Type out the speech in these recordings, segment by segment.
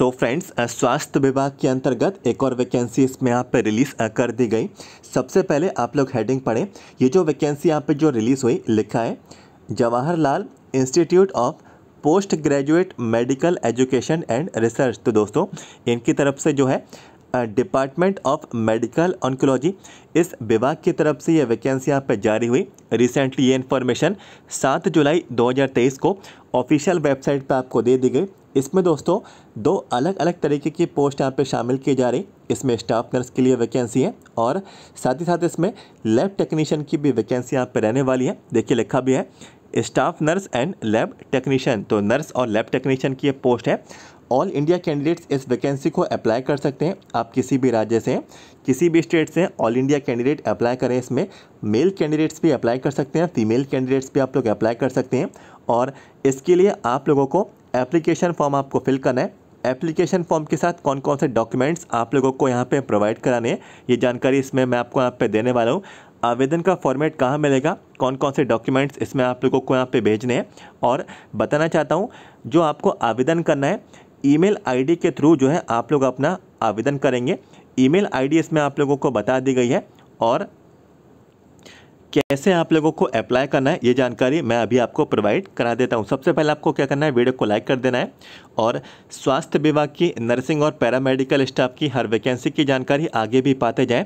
So friends स्वास्थ्य विभाग के अंतर्गत एक और वैकेंसी इसमें यहाँ पे रिलीज़ कर दी गई। सबसे पहले आप लोग हेडिंग पढ़ें। ये जो वैकेंसी यहाँ पे जो रिलीज़ हुई, लिखा है, Jawaharlal institute of post graduate medical education and research तो दोस्तों, इनकी तरफ़ से जो है डिपार्टमेंट ऑफ़ मेडिकल ऑन्कोलॉजी इस विभाग की तरफ़ से ये वैकेंसी यहाँ पर जारी हुई। रिसेंटली ये इन्फॉर्मेशन सात जुलाई 2023 को ऑफिशियल वेबसाइट पर आपको दे दी गई। इसमें दोस्तों, दो अलग अलग तरीके की पोस्ट यहाँ पे शामिल की जा रही। इसमें स्टाफ नर्स के लिए वैकेंसी है और साथ ही साथ इसमें लैब टेक्नीशियन की भी वैकेंसी यहाँ पे रहने वाली है। देखिए, लिखा भी है staff nurse and lab technician तो नर्स और लैब टेक्नीशियन की ये पोस्ट है। ऑल इंडिया कैंडिडेट्स इस वैकेंसी को अप्लाई कर सकते हैं। आप किसी भी राज्य से, किसी भी स्टेट से ऑल इंडिया कैंडिडेट अप्लाई करें। इसमें मेल कैंडिडेट्स भी अप्लाई कर सकते हैं फीमेल कैंडिडेट्स भी आप लोग अप्लाई कर सकते हैं। और इसके लिए आप लोगों को एप्लीकेशन फॉर्म आपको फिल करना है। एप्लीकेशन फॉर्म के साथ कौन कौन से डॉक्यूमेंट्स आप लोगों को यहाँ पे प्रोवाइड कराने हैं, ये जानकारी इसमें मैं आपको यहाँ पे देने वाला हूँ। आवेदन का फॉर्मेट कहाँ मिलेगा कौन कौन से डॉक्यूमेंट्स इसमें आप लोगों को यहाँ पे भेजने हैं। और बताना चाहता हूँ, जो आपको आवेदन करना है, ईमेल आईडी के थ्रू जो है आप लोग अपना आवेदन करेंगे। ईमेल आईडी इसमें आप लोगों को बता दी गई है और कैसे आप लोगों को अप्लाई करना है, ये जानकारी मैं अभी आपको प्रोवाइड करा देता हूँ। सबसे पहले आपको क्या करना है वीडियो को लाइक कर देना है और स्वास्थ्य विभाग की नर्सिंग और पैरामेडिकल स्टाफ की हर वैकेंसी की जानकारी आगे भी पाते जाएँ।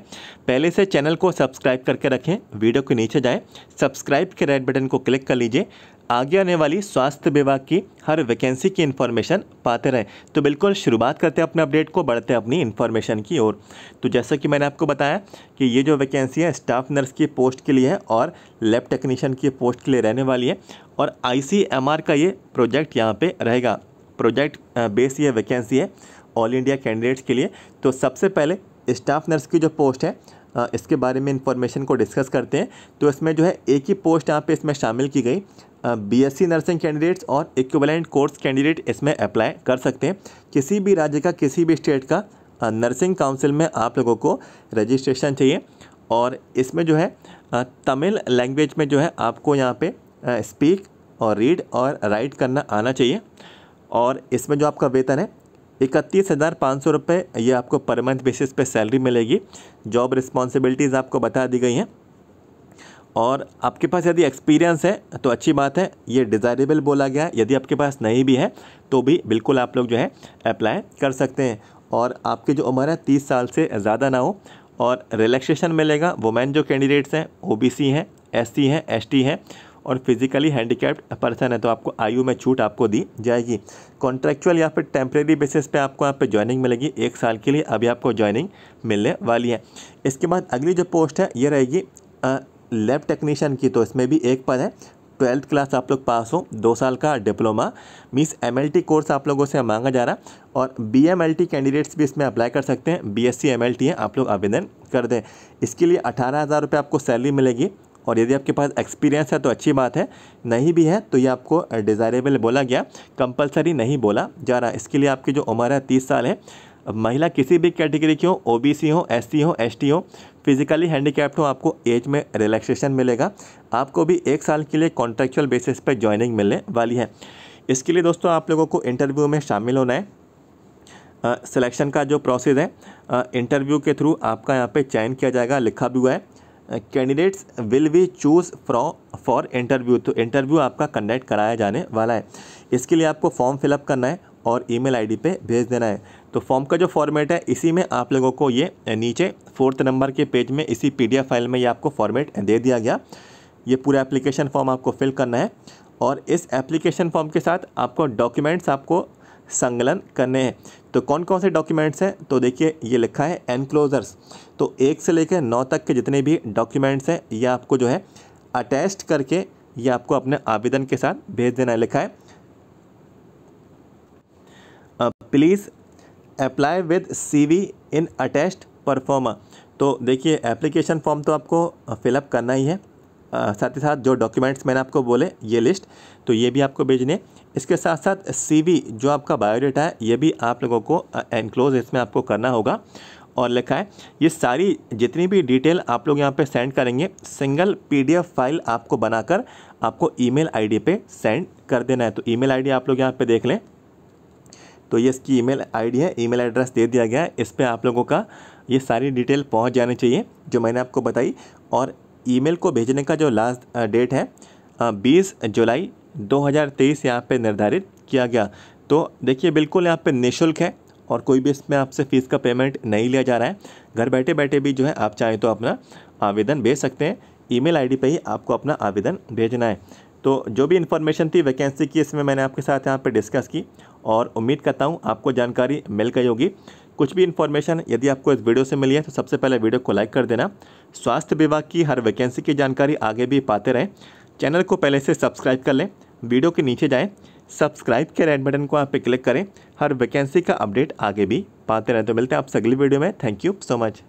पहले से चैनल को सब्सक्राइब करके रखें वीडियो के नीचे जाएँ। सब्सक्राइब के रेड बटन को क्लिक कर लीजिए। आगे आने वाली स्वास्थ्य विभाग की हर वैकेंसी की इन्फॉर्मेशन पाते रहें। तो बिल्कुल शुरुआत करते हैं अपने अपडेट को, बढ़ते हैं अपनी इन्फॉर्मेशन की ओर। तो जैसा कि मैंने आपको बताया कि ये जो वैकेंसी है स्टाफ नर्स की पोस्ट के लिए है और लैब टेक्नीशियन की पोस्ट के लिए रहने वाली है और ICMR का ये प्रोजेक्ट यहाँ पर रहेगा। प्रोजेक्ट बेस ये वैकेंसी है ऑल इंडिया कैंडिडेट्स के लिए। तो सबसे पहले स्टाफ नर्स की जो पोस्ट है इसके बारे में इंफॉर्मेशन को डिस्कस करते हैं। तो इसमें जो है एक ही पोस्ट यहाँ पे इसमें शामिल की गई। बीएससी नर्सिंग कैंडिडेट्स और इक्विवेलेंट कोर्स कैंडिडेट इसमें अप्लाई कर सकते हैं। किसी भी राज्य का, किसी भी स्टेट का नर्सिंग काउंसिल में आप लोगों को रजिस्ट्रेशन चाहिए। और इसमें जो है तमिल लैंग्वेज में जो है आपको यहाँ पे स्पीक और रीड और राइट करना आना चाहिए। और इसमें जो आपका वेतन है, इकतीस हज़ार पाँच सौ रुपये ये आपको पर मंथ बेसिस पे सैलरी मिलेगी। जॉब रिस्पॉन्सिबिलिटीज़ आपको बता दी गई हैं। और आपके पास यदि एक्सपीरियंस है तो अच्छी बात है, ये डिज़ायरेबल बोला गया है। यदि आपके पास नहीं भी है तो भी बिल्कुल आप लोग जो है अप्लाई कर सकते हैं। और आपकी जो उम्र है, तीस साल से ज़्यादा ना हो, और रिलैक्सेशन मिलेगा। वुमेन जो कैंडिडेट्स हैं ओ बी सी हैं एस सी हैं एस टी हैं, और फिजिकली हैंडीकैप्ड पर्सन है तो आपको आयु में छूट आपको दी जाएगी। कॉन्ट्रेक्चुअल या फिर टेम्प्रेरी बेसिस पे आपको यहाँ पे ज्वाइनिंग मिलेगी। एक साल के लिए अभी आपको ज्वाइनिंग मिलने वाली है। इसके बाद अगली जो पोस्ट है, ये रहेगी लैब टेक्नीशियन की तो इसमें भी एक पद है। ट्वेल्थ क्लास आप लोग पास हो, दो साल का डिप्लोमा मीन्स एमएलटी कोर्स आप लोगों से मांगा जा रहा और बीएमएलटी कैंडिडेट्स भी इसमें अप्लाई कर सकते हैं। बीएससी एमएलटी है, आप लोग आवेदन कर दें। इसके लिए अठारह हज़ार रुपये आपको सैलरी मिलेगी और यदि आपके पास एक्सपीरियंस है तो अच्छी बात है, नहीं भी है तो ये आपको डिज़ायरेबल बोला गया कंपलसरी नहीं बोला जा रहा। इसके लिए आपकी जो उम्र है तीस साल है महिला किसी भी कैटेगरी की हो ओ बी सी हो एस सी हो एस टी हो फिजिकली हैंडीकैप्ड हो, आपको एज में रिलैक्सेशन मिलेगा। आपको भी एक साल के लिए कॉन्ट्रेक्चुअल बेसिस पर ज्वाइनिंग मिलने वाली है। इसके लिए दोस्तों आप लोगों को इंटरव्यू में शामिल होना है। सिलेक्शन का जो प्रोसेस है इंटरव्यू के थ्रू आपका यहाँ पे चयन किया जाएगा, लिखा भी हुआ है। Candidates will be choose fro for interview तो इंटरव्यू आपका कंडक्ट कराया जाने वाला है। इसके लिए आपको फॉर्म फिलअप करना है। और ईमेल आईडी पे भेज देना है। तो फॉर्म का जो फॉर्मेट है, इसी में आप लोगों को ये नीचे फोर्थ नंबर के पेज में इसी पीडीएफ फ़ाइल में ये आपको फॉर्मेट दे दिया गया। ये पूरा एप्लीकेशन फॉर्म आपको फिल करना है और इस एप्लीकेशन फॉर्म के साथ आपको डॉक्यूमेंट्स आपको संकलन करने हैं। तो कौन कौन से डॉक्यूमेंट्स हैं? तो देखिए, ये लिखा है एनक्लोजर्स। तो एक से लेकर नौ तक के जितने भी डॉक्यूमेंट्स हैं, ये आपको जो है अटैच्ड करके ये आपको अपने आवेदन के साथ भेज देना है। लिखा है please apply with C in attached proforma तो देखिए एप्लीकेशन फॉर्म तो आपको फिलअप करना ही है। साथ ही साथ जो डॉक्यूमेंट्स मैंने आपको बोले, ये लिस्ट तो ये भी आपको भेजने इसके साथ साथ सीवी जो आपका बायोडाटा है, ये भी आप लोगों को एनक्लोज इसमें आपको करना होगा। और लिखा है, ये सारी जितनी भी डिटेल आप लोग यहाँ पे सेंड करेंगे सिंगल पीडीएफ फ़ाइल आपको बनाकर आपको ईमेल आईडी पे सेंड कर देना है। तो ईमेल आईडी आप लोग यहाँ पे देख लें। तो ये इसकी ईमेल आईडी है, ईमेल एड्रेस दे दिया गया है। इस पर आप लोगों का ये सारी डिटेल पहुँच जानी चाहिए, जो मैंने आपको बताई। और ईमेल को भेजने का जो लास्ट डेट है बीस जुलाई 2023 यहाँ पे निर्धारित किया गया। तो देखिए, बिल्कुल यहाँ पे निःशुल्क है और कोई भी इसमें आपसे फ़ीस का पेमेंट नहीं लिया जा रहा है। घर बैठे बैठे भी जो है, आप चाहें तो अपना आवेदन भेज सकते हैं। ईमेल आईडी पे ही आपको अपना आवेदन भेजना है। तो जो भी इन्फॉर्मेशन थी, वैकेंसी की, इसमें मैंने आपके साथ यहाँ पे डिस्कस की। और उम्मीद करता हूँ आपको जानकारी मिल गई होगी। कुछ भी इन्फॉर्मेशन यदि आपको इस वीडियो से मिली है तो सबसे पहले वीडियो को लाइक कर देना। स्वास्थ्य विभाग की हर वैकेंसी की जानकारी आगे भी पाते रहें। चैनल को पहले से सब्सक्राइब कर लें। वीडियो के नीचे जाएँ। सब्सक्राइब के रेड बटन को आप पे क्लिक करें। हर वैकेंसी का अपडेट आगे भी पाते रहें। तो मिलते हैं आपसे अगली वीडियो में। Thank you so much